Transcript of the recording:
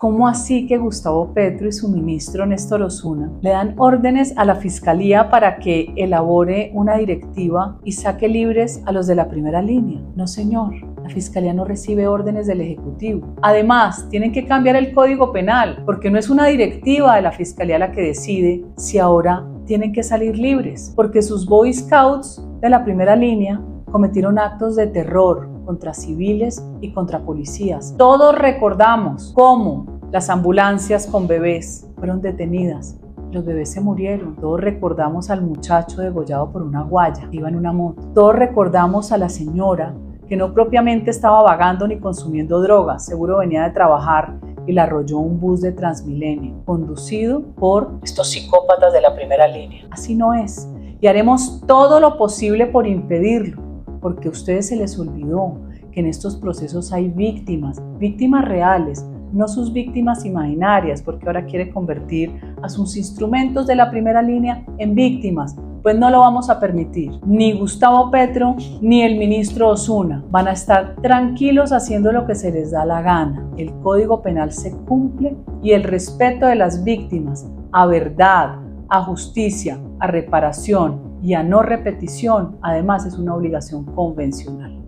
¿Cómo así que Gustavo Petro y su ministro Néstor Osuna le dan órdenes a la Fiscalía para que elabore una directiva y saque libres a los de la primera línea? No, señor. La Fiscalía no recibe órdenes del Ejecutivo. Además, tienen que cambiar el Código Penal, porque no es una directiva de la Fiscalía la que decide si ahora tienen que salir libres, porque sus Boy Scouts de la primera línea cometieron actos de terror contra civiles y contra policías. Todos recordamos cómo las ambulancias con bebés fueron detenidas. Los bebés se murieron. Todos recordamos al muchacho degollado por una guaya, iba en una moto. Todos recordamos a la señora que no propiamente estaba vagando ni consumiendo drogas, seguro venía de trabajar y la arrolló un bus de Transmilenio, conducido por estos psicópatas de la primera línea. Así no es. Y haremos todo lo posible por impedirlo porque a ustedes se les olvidó que en estos procesos hay víctimas, víctimas reales, no sus víctimas imaginarias, porque ahora quiere convertir a sus instrumentos de la primera línea en víctimas. Pues no lo vamos a permitir. Ni Gustavo Petro ni el ministro Osuna van a estar tranquilos haciendo lo que se les da la gana. El Código Penal se cumple y el respeto de las víctimas a verdad, a justicia, a reparación y a no repetición, además es una obligación convencional.